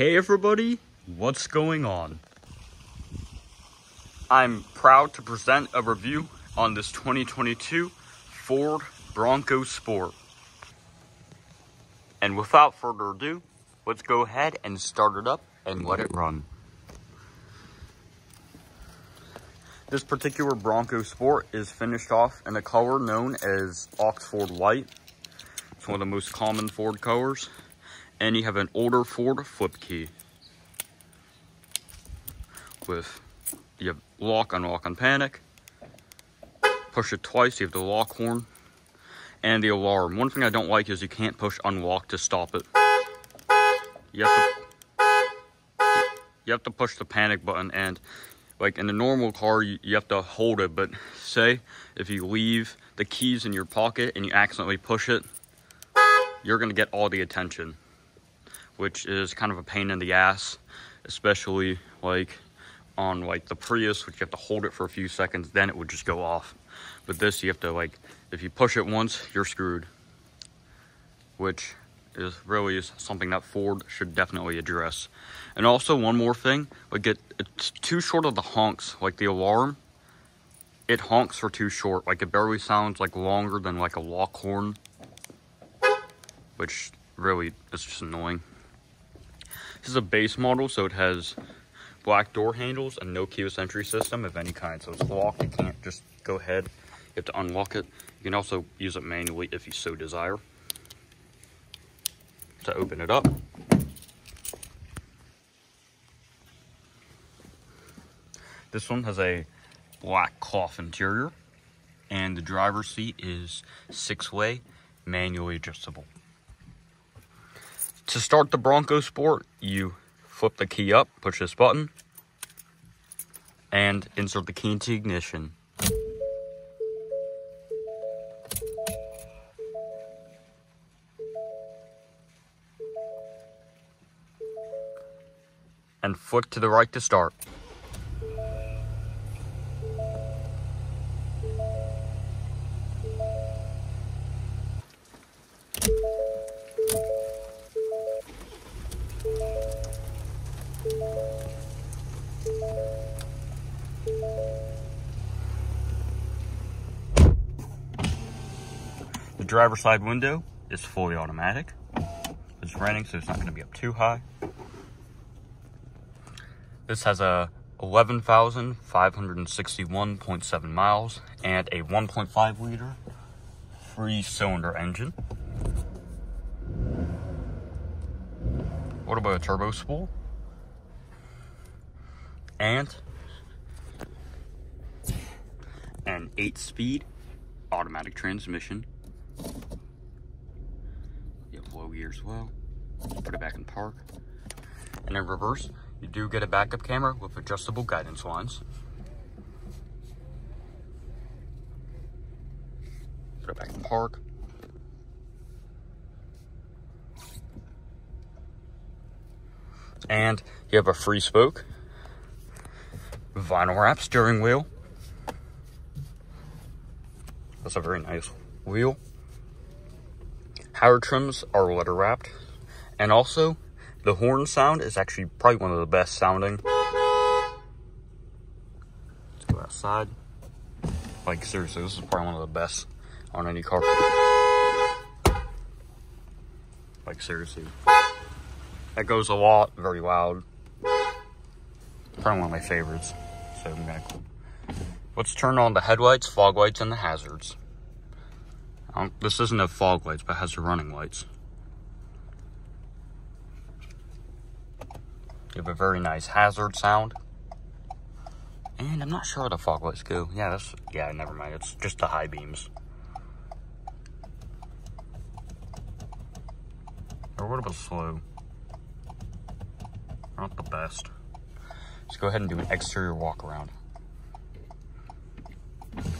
Hey everybody, what's going on? I'm proud to present a review on this 2022 Ford Bronco Sport. And without further ado, let's go ahead and start it up and let it run. This particular Bronco Sport is finished off in a color known as Oxford White. It's one of the most common Ford colors. And you have an older Ford flip key. With, you have lock, unlock, and panic. Push it twice, you have the lock horn. And the alarm. One thing I don't like is you can't push unlock to stop it. You have to, you have to push the panic button and like in a normal car you, you, have to hold it but say if you leave the keys in your pocket and you accidentally push it you're to get all the attention which is kind of a pain in the ass especially like on like the Prius which you have to hold it for a few seconds then it would just go off but this you have to like if you push it once you're screwed which is really is something that Ford should definitely address. And also one more thing, like it, it's too short of the honks, like the alarm, it honks for too short. Like it barely sounds like longer than like a lock horn, which really is just annoying. This is a base model, so it has black door handles and no keyless entry system of any kind. So it's locked, you can't just go ahead. You have to unlock it. You can also use it manually if you so desire to open it up. This one has a black cloth interior and the driver's seat is six-way manually adjustable. To start the Bronco Sport, you flip the key up, push this button, and insert the key into ignition. and flick to the right to start. Driver's side window is fully automatic. It's running, so it's not going to be up too high. This has a 11,561.7 miles and a 1.5 liter three cylinder engine. What about a turbo spool? And an eight speed automatic transmission. Have low gear as well. Put it back in park. And in reverse, you do get a backup camera with adjustable guidance lines. Put it back in park. And you have a free spoke, vinyl wrap steering wheel. That's a very nice wheel. Howard trims are leather wrapped. And also, the horn sound is actually probably one of the best sounding. Let's go outside. Like seriously, this is probably one of the best on any car. Like seriously. That goes a lot, very loud. Probably one of my favorites. So I'm gonna Let's turn on the headlights, fog lights, and the hazards. Um, this doesn't have fog lights, but has the running lights. You have a very nice hazard sound. And I'm not sure how the fog lights go. Yeah, that's, yeah, never mind. It's just the high beams. Or what about slow? Not the best. Let's go ahead and do an exterior walk around.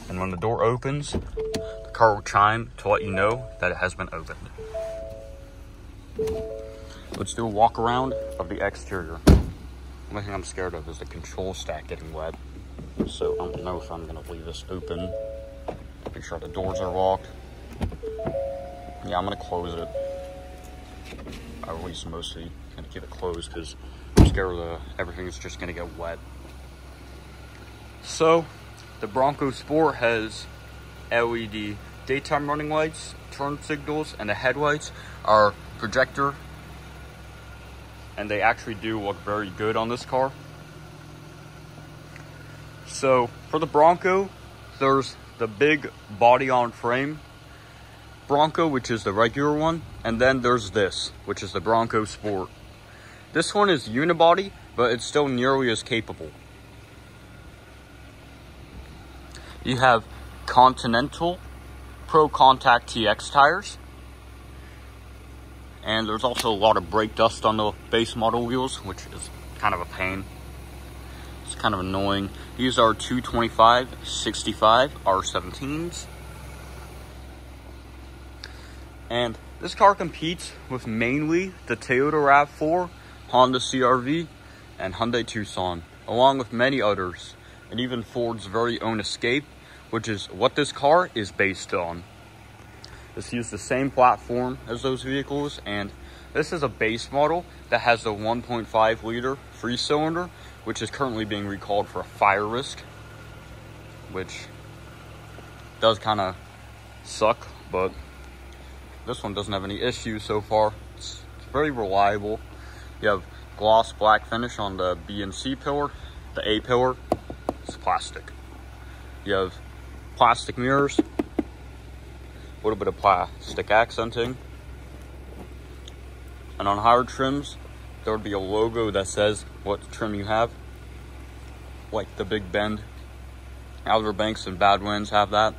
And when the door opens, car chime to let you know that it has been opened. Let's do a walk around of the exterior. Only thing I'm scared of is the control stack getting wet. So I don't know if I'm gonna leave this open. Make sure the doors are locked. Yeah, I'm gonna close it. Or at least mostly gonna keep it closed because I'm scared the everything is just gonna get wet. So the Bronco Sport has LED daytime running lights, turn signals, and the headlights are projector and they actually do look very good on this car. So for the Bronco, there's the big body on frame Bronco, which is the regular one, and then there's this, which is the Bronco Sport. This one is unibody, but it's still nearly as capable. You have Continental Pro Contact TX tires. And there's also a lot of brake dust on the base model wheels, which is kind of a pain. It's kind of annoying. These are 225 65 R17s. And this car competes with mainly the Toyota RAV4, Honda CRV, and Hyundai Tucson, along with many others, and even Ford's very own Escape, which is what this car is based on. This uses the same platform as those vehicles, and this is a base model that has the 1.5 liter free cylinder, which is currently being recalled for a fire risk, which does kind of suck, but this one doesn't have any issues so far. It's, it's very reliable. You have gloss black finish on the B and C pillar. The A pillar is plastic. You have plastic mirrors, a little bit of plastic accenting. And on higher trims, there would be a logo that says what trim you have. Like the Big Bend. Outer Banks and Badlands have that.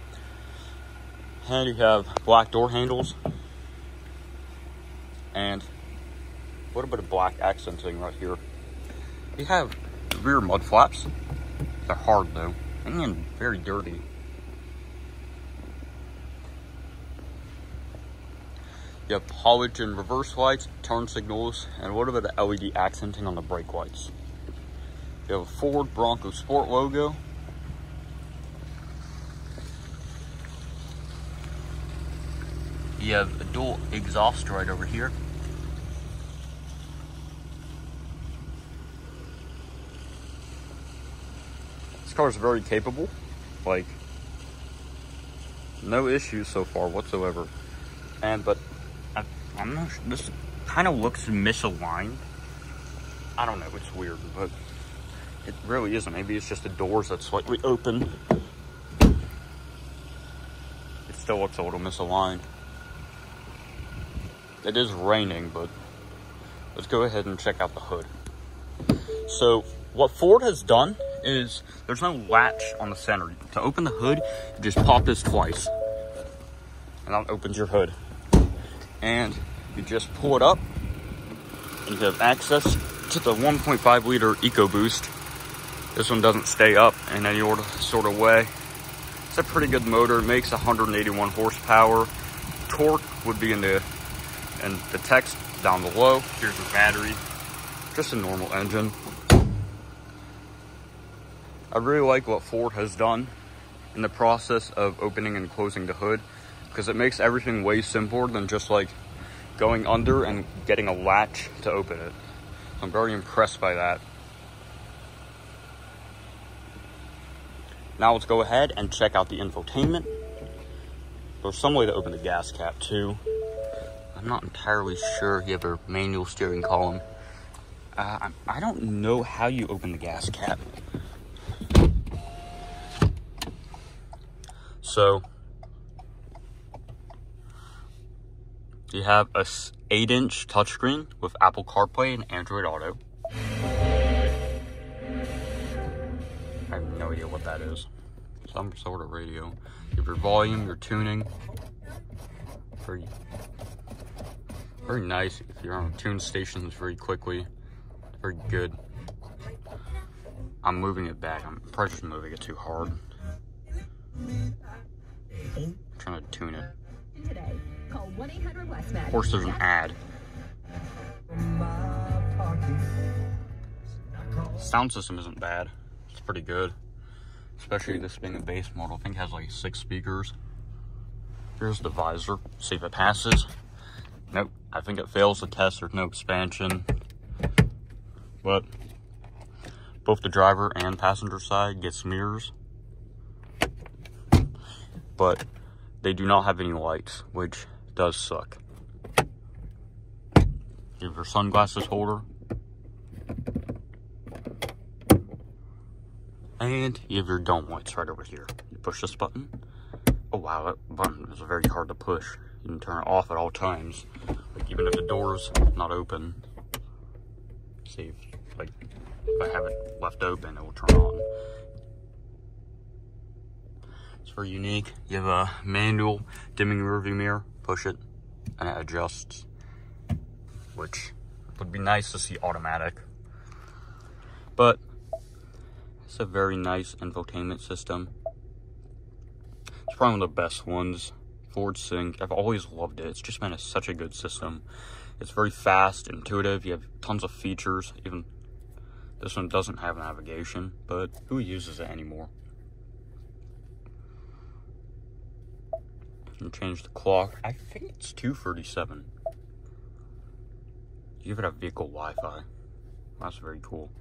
And you have black door handles. And a little bit of black accenting right here. You have rear mud flaps. They're hard though, and very dirty. You have halogen reverse lights, turn signals, and a little bit of LED accenting on the brake lights. You have a Ford Bronco Sport logo. You have a dual exhaust right over here. This car is very capable. Like, no issues so far whatsoever. And, but, I'm not sure, this kind of looks misaligned. I don't know, it's weird, but it really isn't. Maybe it's just the doors that's slightly open. It still looks a little misaligned. It is raining, but let's go ahead and check out the hood. So what Ford has done is there's no latch on the center. To open the hood, you just pop this twice. And that opens your hood. And you just pull it up and you have access to the 1.5 liter EcoBoost. This one doesn't stay up in any sort of way. It's a pretty good motor. It makes 181 horsepower. Torque would be in the and the text down below. Here's the battery. Just a normal engine. I really like what Ford has done in the process of opening and closing the hood because it makes everything way simpler than just like going under and getting a latch to open it. I'm very impressed by that. Now let's go ahead and check out the infotainment. There's some way to open the gas cap too. I'm not entirely sure you have a manual steering column. Uh, I don't know how you open the gas cap. So you have a 8 inch touchscreen with Apple CarPlay and Android Auto. I have no idea what that is. Some sort of radio. You have your volume, your tuning. Very, very nice. If you're on tune stations very quickly, very good. I'm moving it back. I'm probably just moving it too hard. Of course, there's an ad. Sound system isn't bad. It's pretty good. Especially this being a base model. I think has like six speakers. Here's the visor. See if it passes. Nope, I think it fails the test. There's no expansion. But both the driver and passenger side gets mirrors. But they do not have any lights, which does suck. You have your sunglasses holder. And you have your dome lights right over here. You push this button. Oh wow, that button is very hard to push. You can turn it off at all times. Like even if the door's not open. See if like if I have it left open, it will turn on. It's very unique. You have a manual dimming rearview mirror. Push it and it adjusts, which would be nice to see automatic. But it's a very nice infotainment system. It's probably one of the best ones. Ford Sync, I've always loved it. It's just been a, such a good system. It's very fast, intuitive. You have tons of features. Even this one doesn't have navigation, but who uses it anymore? And change the clock. I think it's 237. You even have vehicle Wi-Fi. That's very cool.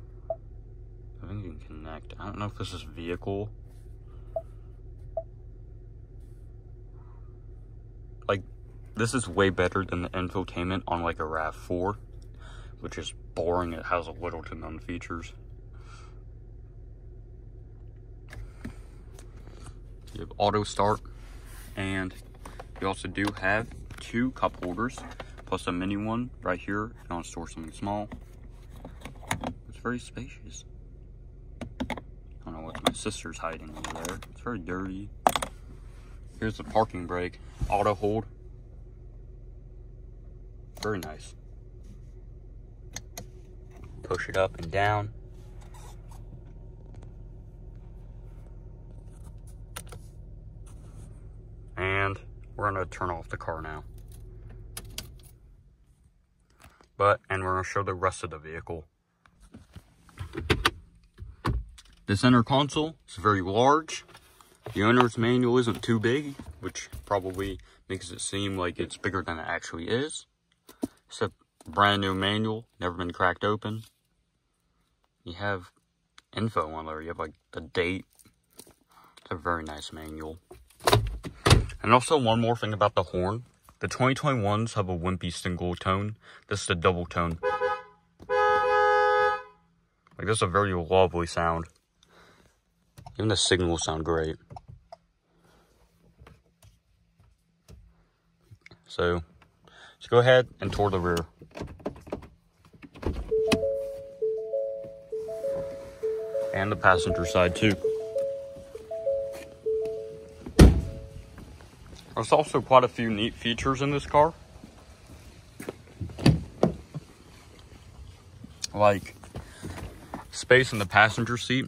I think you can connect. I don't know if this is vehicle. Like, this is way better than the infotainment on like a RAV4, which is boring. It has a little to none features. You have auto start, and you also do have two cup holders, plus a mini one right here if you want to store something small. It's very spacious. I don't know what my sister's hiding over there. It's very dirty. Here's the parking brake, auto hold. Very nice. Push it up and down. We're gonna turn off the car now. But, and we're gonna show the rest of the vehicle. The center console is very large. The owner's manual isn't too big, which probably makes it seem like it's bigger than it actually is. It's a brand new manual, never been cracked open you have info on there. You have like the date. It's a very nice manual. And also one more thing about the horn. The 2021s have a wimpy single tone. This is a double tone. Like this is a very lovely sound. Even the signals sound great. So, let's go ahead and tour the rear. and the passenger side too. There's also quite a few neat features in this car. Like space in the passenger seat.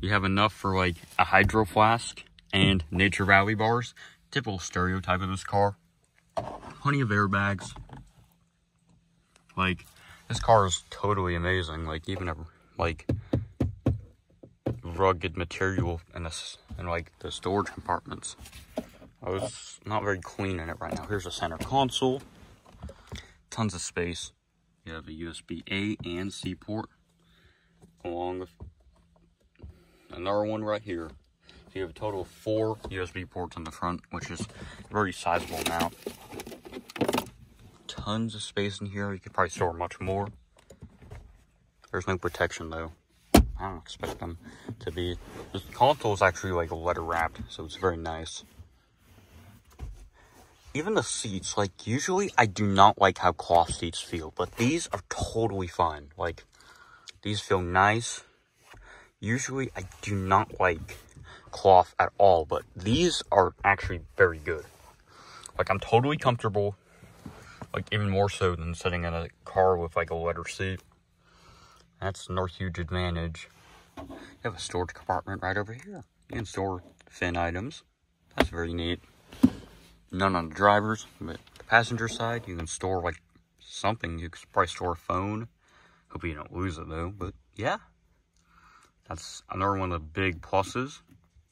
You have enough for like a hydro flask and Nature Valley bars. Typical stereotype of this car. Plenty of airbags. Like, this car is totally amazing. Like, even a, like, rugged material in this in like the storage compartments. I was not very clean in it right now. Here's a center console. Tons of space. You have a USB A and C port along with another one right here. So you have a total of four USB ports on the front, which is a very sizable amount. Tons of space in here. You could probably store much more. There's no protection though. I don't expect them to be. The console is actually like leather wrapped, so it's very nice. Even the seats, like usually I do not like how cloth seats feel, but these are totally fine. Like these feel nice. Usually I do not like cloth at all, but these are actually very good. Like I'm totally comfortable, like even more so than sitting in a car with like a leather seat. That's another huge advantage. You have a storage compartment right over here. You can store thin items. That's very neat. None on the driver's, but the passenger side, you can store like something. You could probably store a phone. Hope you don't lose it though, but yeah. That's another one of the big pluses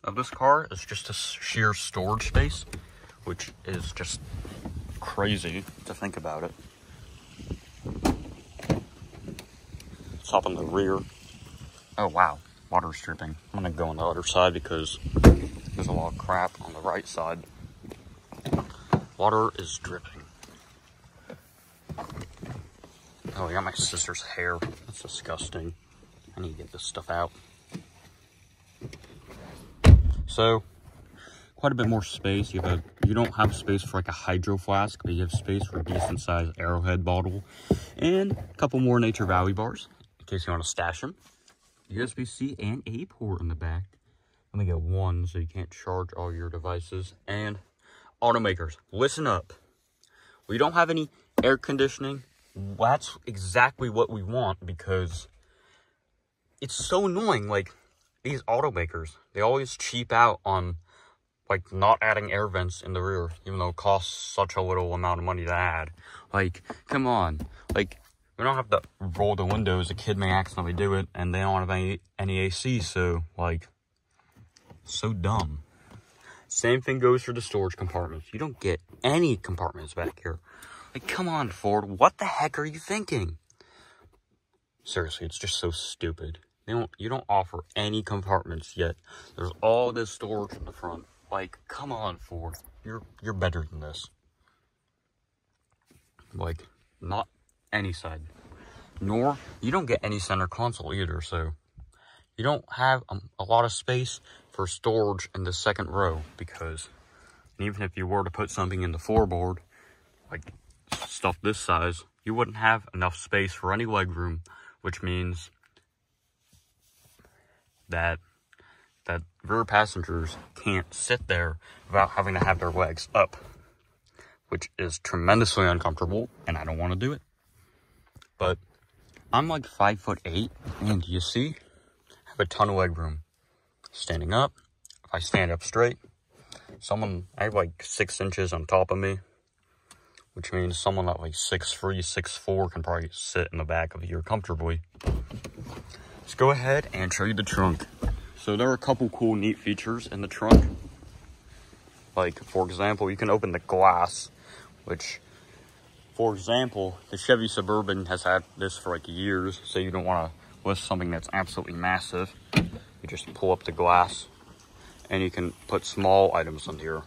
of this car is just a sheer storage space, which is just crazy to think about it. Let's hop on the rear. Oh wow, water's dripping. I'm gonna go on the other side because there's a lot of crap on the right side. Water is dripping. Oh, I got my sister's hair. That's disgusting. I need to get this stuff out. So, quite a bit more space. You have a, you don't have space for like a hydro flask, but you have space for a decent sized arrowhead bottle. And a couple more Nature Valley bars, in case you want to stash them. USB-C and A port in the back. Let me get one so you can't charge all your devices. And automakers, listen up. We don't have any air conditioning. That's exactly what we want because it's so annoying. Like these automakers, they always cheap out on like not adding air vents in the rear, even though it costs such a little amount of money to add. Like, come on. Like, we don't have to roll the windows. A kid may accidentally do it, and they don't have any, any AC, so, like, so dumb. Same thing goes for the storage compartments. You don't get any compartments back here. Like, come on, Ford. What the heck are you thinking? Seriously, it's just so stupid. They don't, you don't offer any compartments yet. There's all this storage in the front. Like, come on, Ford. You're, you're better than this. Like, not any side. Nor, you don't get any center console either, so you don't have a, a lot of space for storage in the second row because even if you were to put something in the floorboard, like stuff this size, you wouldn't have enough space for any leg room, which means that that rear passengers can't sit there without having to have their legs up, which is tremendously uncomfortable, and I don't want to do it. But I'm like five foot eight, and you see, I have a ton of leg room. Standing up, if I stand up straight, someone, I have like six inches on top of me, which means someone at like six three, six four can probably sit in the back of here comfortably. Let's go ahead and show you the trunk. So there are a couple cool neat features in the trunk. Like, for example, you can open the glass, which, for example, the Chevy Suburban has had this for like years, so you don't want to list something that's absolutely massive. You just pull up the glass, and you can put small items on here,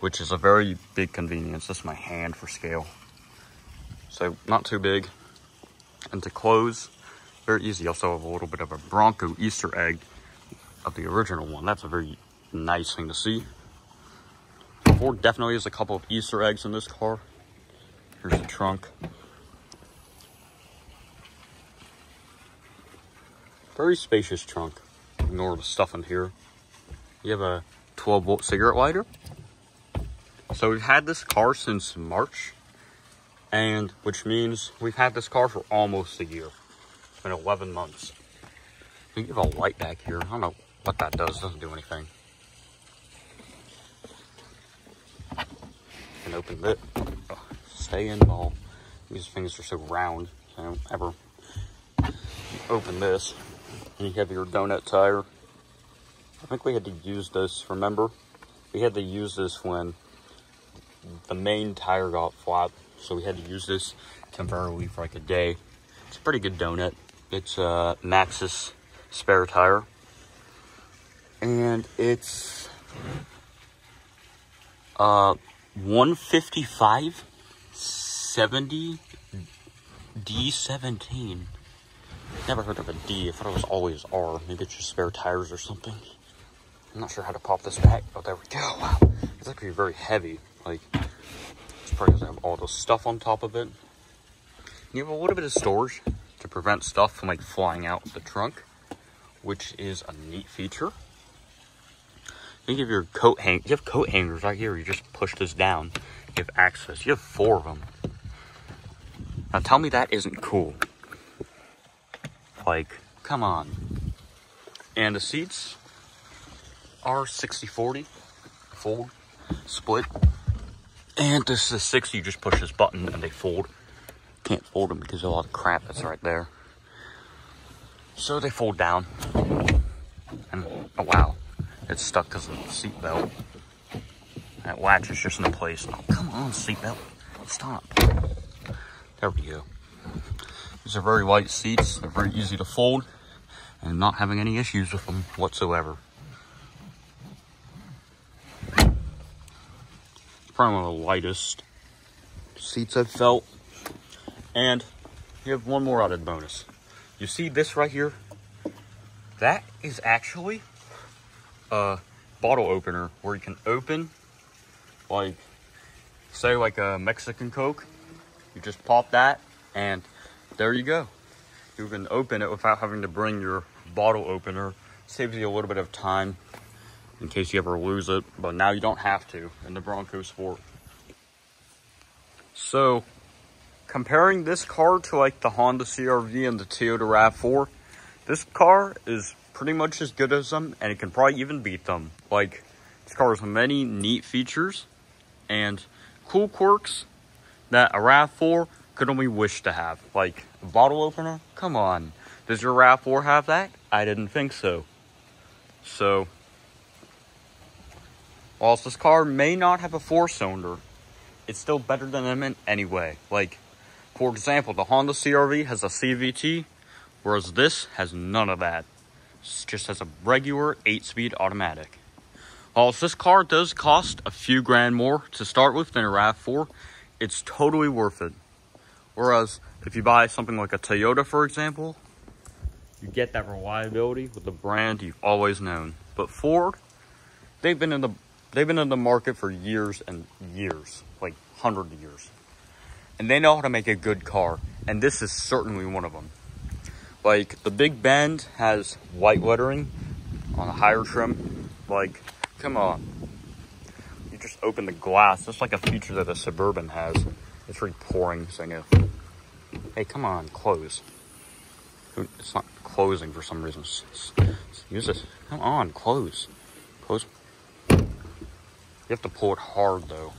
which is a very big convenience. This is my hand for scale. So, not too big. And to close, very easy. Also have a little bit of a Bronco Easter egg of the original one. That's a very nice thing to see. Ford definitely has a couple of Easter eggs in this car. Here's the trunk. Very spacious trunk. Ignore the stuff in here. You have a 12 volt cigarette lighter. So we've had this car since March, and which means we've had this car for almost a year. It's been 11 months. We have a light back here. I don't know what that does. Doesn't do anything. And open it. Oh, stay in ball. These things are so round. I don't ever open this. Have your donut tire. I think we had to use this, remember? We had to use this when the main tire got flat. So we had to use this temporarily for like a day. It's a pretty good donut. It's a Maxxis spare tire. And it's uh 155 70 D17. Never heard of a D. I thought it was always R. Maybe it's just spare tires or something. I'm not sure how to pop this back. Oh, there we go. Wow. It's actually very heavy. Like, it's probably because I have all the stuff on top of it. You have a little bit of storage to prevent stuff from like flying out the trunk, which is a neat feature. You have your coat hang. You have coat hangers right here. You just push this down. You have access. You have four of them. Now tell me that isn't cool. Like, come on. And the seats are 60-40, fold, split. And this is a 60, you just push this button and they fold. Can't fold them because of all the crap that's right there. So they fold down. And, oh wow, it's stuck because of the seat belt. That latch is just in the place. Oh, come on, seatbelt. Stop. There we go. These are very light seats. They're very easy to fold and not having any issues with them whatsoever. Probably one of the lightest seats I've felt. And you have one more added bonus. You see this right here? That is actually a bottle opener where you can open like say like a Mexican Coke. You just pop that and there you go. You can open it without having to bring your bottle opener. Saves you a little bit of time in case you ever lose it, but now you don't have to in the Bronco Sport. So, comparing this car to like the Honda CRV and the Toyota RAV4, this car is pretty much as good as them and it can probably even beat them. Like, this car has many neat features and cool quirks that a RAV4 could only wish to have. Like, a bottle opener? Come on. Does your RAV4 have that? I didn't think so. So, whilst this car may not have a four-cylinder, it's still better than them in any way. Like, for example, the Honda CRV has a CVT, whereas this has none of that. It just has a regular 8-speed automatic. Whilst this car does cost a few grand more to start with than a RAV4, it's totally worth it. Whereas, if you buy something like a Toyota, for example, you get that reliability with the brand you've always known. But Ford, they've been in the they've been in the market for years and years, like hundred years, and they know how to make a good car. And this is certainly one of them. Like the Big Bend has white lettering on a higher trim. Like, come on. You just open the glass. That's like a feature that a Suburban has. It's really pouring, saying, "Hey, come on, close." It's not closing for some reason. Use this. Come on, close. Close. You have to pull it hard though.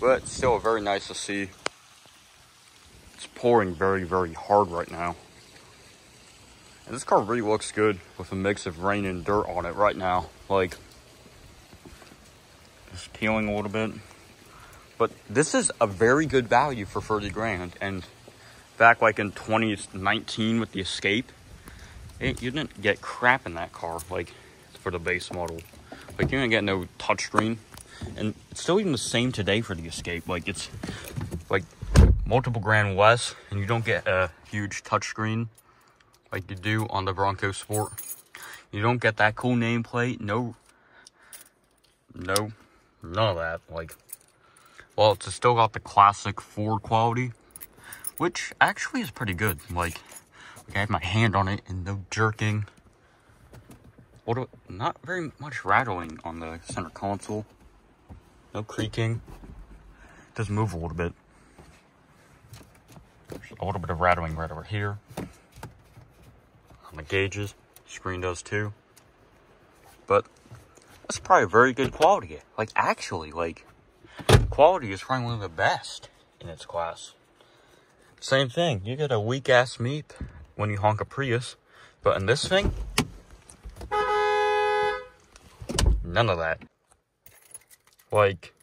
But still very nice to see. It's pouring very, very hard right now. And this car really looks good with a mix of rain and dirt on it right now. Like, just peeling a little bit. But this is a very good value for 30 grand. And back like in 2019 with the Escape, it, you didn't get crap in that car, like for the base model. Like you didn't get no touchscreen. And it's still even the same today for the Escape. Like it's like multiple grand less, and you don't get a huge touchscreen like you do on the Bronco Sport. You don't get that cool nameplate. No, no, none of that. Like, well, it's still got the classic Ford quality, which actually is pretty good. Like, I have my hand on it and no jerking. What? Not very much rattling on the center console. No creaking. It does move a little bit. There's a little bit of rattling right over here. On the gauges. Screen does too. But that's probably very good quality. Like actually, like quality is probably one of the best in its class. Same thing. You get a weak ass meep when you honk a Prius. But in this thing, none of that. Like,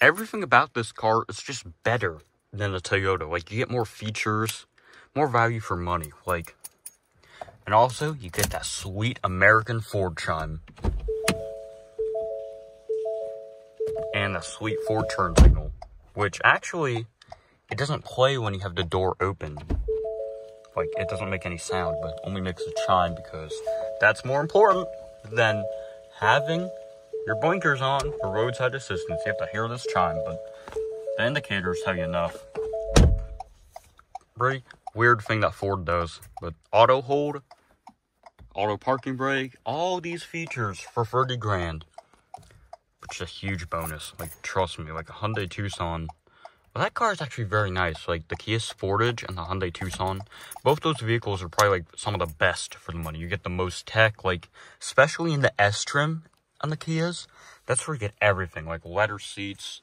everything about this car is just better than a Toyota. Like, you get more features, more value for money. Like, and also, you get that sweet American Ford chime. And the sweet Ford turn signal. Which actually, it doesn't play when you have the door open like it doesn't make any sound, but only makes a chime because that's more important than having your blinkers on for roadside assistance. You have to hear this chime, but the indicators tell you enough. Very weird thing that Ford does, but auto hold, auto parking brake, all these features for 30 grand, which is a huge bonus. Like, trust me, like a Hyundai Tucson well, that car is actually very nice. Like the Kia Sportage and the Hyundai Tucson, both those vehicles are probably like some of the best for the money. You get the most tech, like especially in the S trim on the Kias. That's where you get everything, like leather seats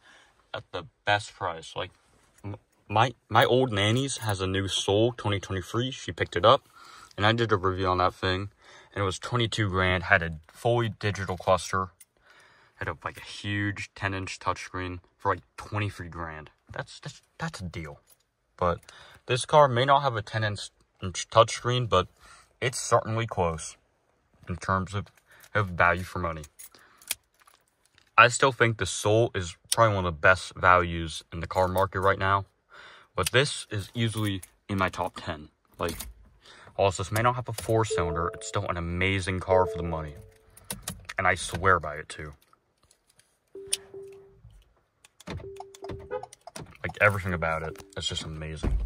at the best price. Like my my old nanny's has a new Soul 2023. She picked it up, and I did a review on that thing, and it was 22 grand. Had a fully digital cluster, Had like a huge 10 inch touchscreen for like 23 grand. That's, that's, that's a deal. But this car may not have a 10 inch, inch touchscreen, but it's certainly close in terms of, of value for money. I still think the Soul is probably one of the best values in the car market right now. But this is easily in my top 10. Like, also, this may not have a four-cylinder. It's still an amazing car for the money. And I swear by it, too. Everything about it is just amazing.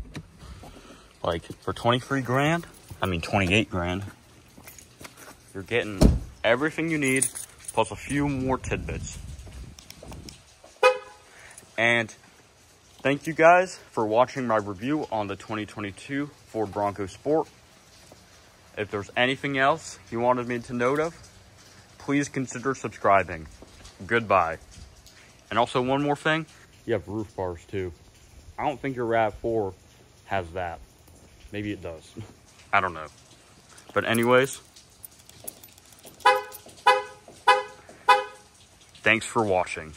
Like, for 23 grand, I mean 28 grand, you're getting everything you need, plus a few more tidbits. And thank you guys for watching my review on the 2022 Ford Bronco Sport. If there's anything else you wanted me to note of, please consider subscribing. Goodbye. And also one more thing, you have roof bars too. I don't think your RAV4 has that. Maybe it does. I don't know. But anyways, thanks for watching.